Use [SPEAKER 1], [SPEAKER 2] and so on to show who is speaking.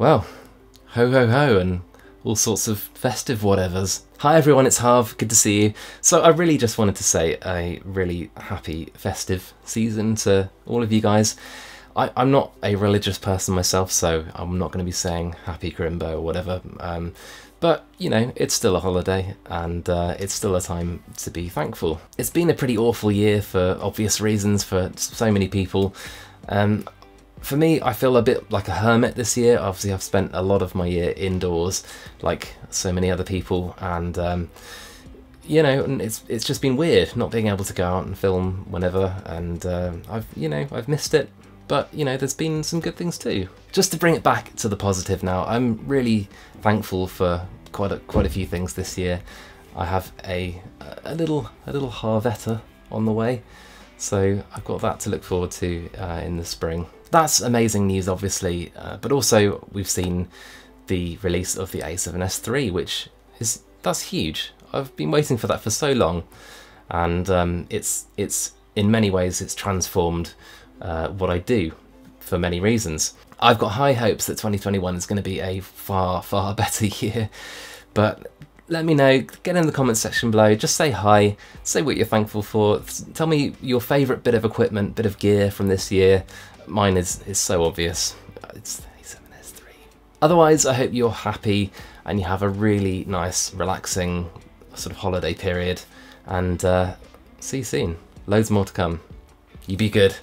[SPEAKER 1] well, ho ho ho, and all sorts of festive whatevers. Hi everyone, it's Harv, good to see you. So I really just wanted to say a really happy festive season to all of you guys. I, am not a religious person myself, so I'm not going to be saying happy Karimbo or whatever. Um, but, you know, it's still a holiday and uh, it's still a time to be thankful. It's been a pretty awful year for obvious reasons for so many people. Um, for me, I feel a bit like a hermit this year. Obviously, I've spent a lot of my year indoors, like so many other people, and um, you know, it's it's just been weird not being able to go out and film whenever, and uh, I've you know I've missed it. But you know, there's been some good things too. Just to bring it back to the positive now, I'm really thankful for quite a, quite a few things this year. I have a a little a little Harvetta on the way, so I've got that to look forward to uh, in the spring that's amazing news, obviously, uh, but also we've seen the release of the A7S III, which is that's huge. I've been waiting for that for so long, and um, it's it's in many ways it's transformed uh, what I do for many reasons. I've got high hopes that 2021 is going to be a far far better year, but let me know. Get in the comments section below. Just say hi. Say what you're thankful for. Tell me your favourite bit of equipment, bit of gear from this year mine is, is so obvious. It's the A7S III. Otherwise, I hope you're happy and you have a really nice, relaxing sort of holiday period. And uh, see you soon. Loads more to come. You be good.